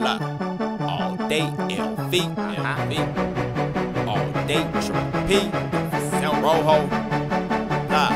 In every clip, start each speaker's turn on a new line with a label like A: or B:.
A: Look, all day LV, LV, all day Triple P, Rojo. Look,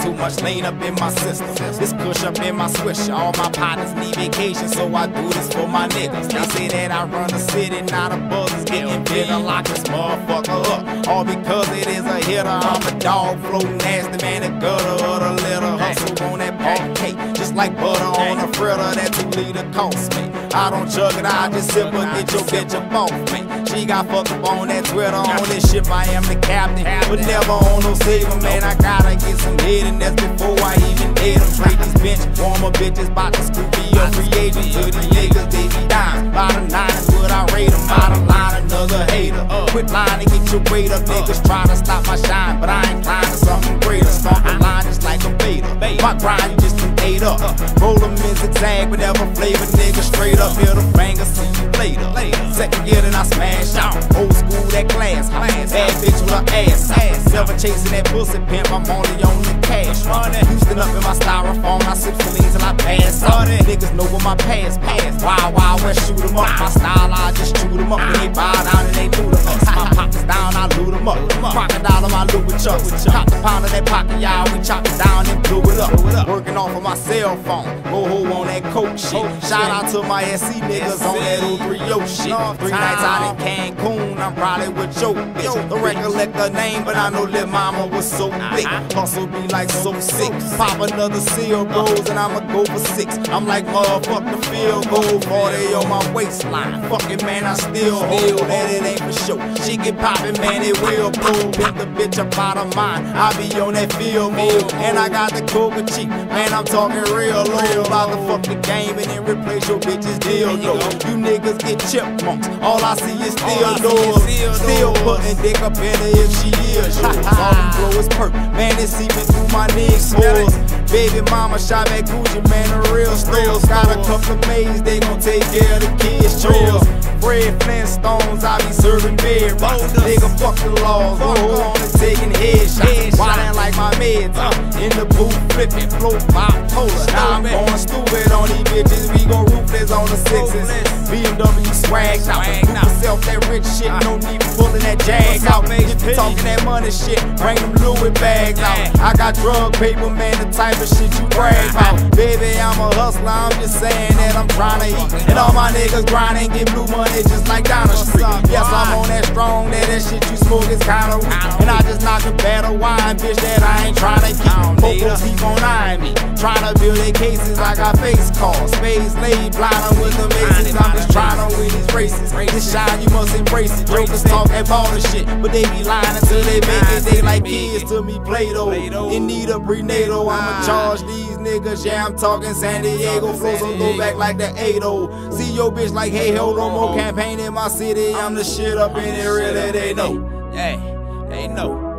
A: too much lean up in my system. This push up in my swisher. All my partners need vacation, so I do this for my niggas. They say that I run the city, not a buzz is getting bigger. Lock this motherfucker up, all because it is a hitter. I'm a dog, flow nasty, man, the gutter of the litter. Hustle on that park cake, just like butter on a fritter. That two liter cost me. I don't chug it, I just sip her, get your bitch up off me. She got fucked up on that Twitter, on this ship, I am the captain. But never on no saver, man, I gotta get some head, and that's before I even hit them. Trade these bench, warmer bitches, bout to scoop me a free agent. To these niggas, they be dying. Bottom nine another hater. Uh. Quit lying and get your weight up, niggas try to stop my shine, but I ain't climbing something greater. Stomp the line just like a beta. My grind, done up. Roll them in zigzag, whatever flavor, nigga, straight up. Hit the banger, see you later. Second gear, then I smash out. Old school, that glass. Bad bitch with her ass. ass. Never chasing that pussy pimp, I'm only on the cash. Money. Houston up in my styrofoam, I sip Phillies and I pass. Niggas know where my past pass. Wild, wild west, shoot 'em up. My style, I just shoot 'em up. They bow down and they do to us. My pockets down, I loot 'em up. Crocodile on my loot with chucks. Chop the pound of that pocket, y'all. We chop it down and blew it up. Working off of my cell phone. Go ho on that coke shit. Shout out to my SC niggas on that 03 yo shit. Three nights out in Cancun, I'm probably with your bitch. Don't recollect her name, but I know that Mama was so thick. Hustle be like so sick. Pop another seal goals and I'ma go for six. I'm like motherfuck the field goal, 40 on my waistline. Fucking man, I still hold that it ain't for sure. She get poppin', man, it will blow. Pick the bitch up out of mine. I be on that field mode, and I got the coca cheap. Man, I'm talking real low. About to fuck the game and then replace your bitch's deal. Yo, you niggas get chipmunks. All I see is steel doors. Still putting dick up in her if she is yours. All the flow is perk. Man, it's seeping through my niggas' pores. Baby mama shop at Gucci, man, the real stores. Got a couple of maids, they gon' take care of the kids' chores. Fred Flintstones, I be serving beer. Nigga, fuck the laws. Go on and taking headshots. Wildin' like my meds. Uh, in the booth, flipping, flow bipolar. Now I'm going stupid on these bitches. We go ruthless on the sixes. BMW swagged out. Myself that rich shit. No need for pulling that jag out. To talking that money shit. Bring them Louis bags out. I got drug paper, man, the type of shit you brag about. Baby, I'm a hustler. I'm just saying that I'm trying to eat. And all my niggas grinding, get blue money just like Donna Street. Yes, I'm on that strong, that that shit you smoke is kinda weak. And I just knock a battle wine, bitch, that I ain't trying to keep. Focus keep on eyeing me. Trying to build their cases, I got face calls. Spades laid, blind with the maces. I'm just tryna win these races. This shine, you must embrace it. Jokers talk that baller shit, but they be lying until they make it. They like kids to me, Play-Doh. In need of prenatal, I'ma charge these niggas. Yeah, I'm talking San Diego. Flow some go back like the 8 See your bitch like, hey, hold on, more campaign in my city. I'm the shit up in it, really, they know.
B: Hey, they know.